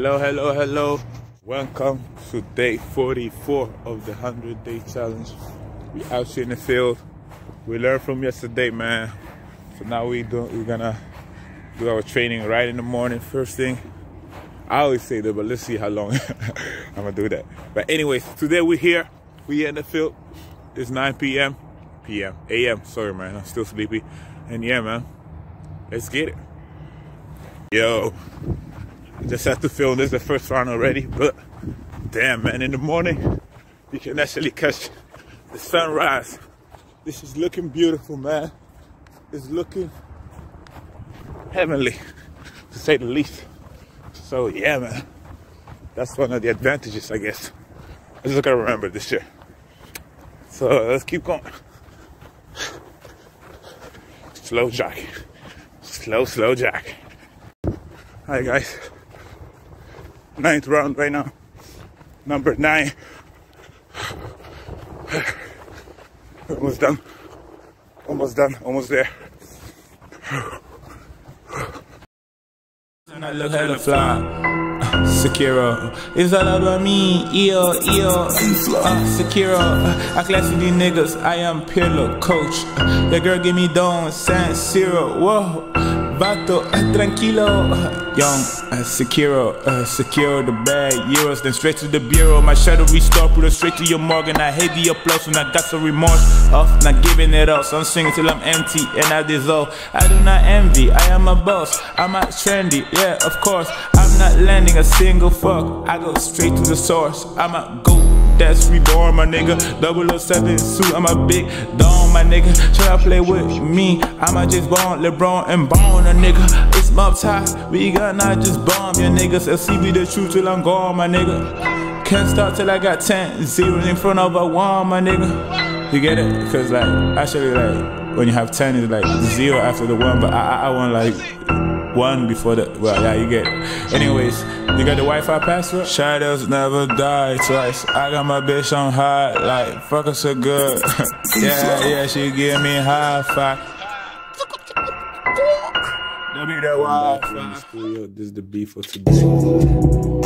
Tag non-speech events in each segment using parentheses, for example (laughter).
Hello, hello, hello. Welcome to day 44 of the 100 day challenge. We out here in the field. We learned from yesterday, man. So now we do, we're gonna do our training right in the morning, first thing. I always say that, but let's see how long (laughs) I'm gonna do that. But anyways, today we're here. We in the field. It's 9 p.m. p.m. a.m. Sorry, man. I'm still sleepy. And yeah, man. Let's get it. Yo. Just had to film this the first round already, but damn man, in the morning you can actually catch the sunrise. This is looking beautiful, man. It's looking heavenly, to say the least. So yeah, man, that's one of the advantages, I guess. I just gotta remember this year. So let's keep going. Slow jack. Slow, slow jack. Hi guys ninth round right now. Number nine. Almost done. Almost done. Almost there. And I look hella fly. Sekiro, it's all about me, EO, EO, uh, Sekiro, I classy these niggas, I am Pirlo, coach, that girl give me down, San Siro, whoa, Vato, uh, tranquilo. Young, uh, secure, uh, secure the bag, euros, then straight to the bureau. My shadow restore, put it straight to your Morgan. I hate the applause when I got some remorse. Off, not giving it up. So I'm singing till I'm empty and I dissolve. I do not envy, I am a boss. I'm not trendy, yeah, of course. I'm not landing a single fuck. I go straight to the source. I'm a go that's reborn, my nigga. 007 suit, I'm a big dome, my nigga. Try to play with me, I'ma just born LeBron and bone a nigga. It's mob tie, we got not just bomb your niggas. I'll see me the truth till I'm gone, my nigga. Can't stop till I got 10 zeros in front of a one, my nigga. You get it? Cause like, actually like, when you have 10, it's like zero after the one, but I, I, I want like one before the well yeah you get it. anyways you got the wi-fi password? Shadows never die twice. I got my bitch on high like fuck her so good. (laughs) Yeah yeah she give me high five Let me that wi-fi. This is the beef for today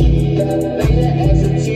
y'all tomorrow. 45. Weird. All right,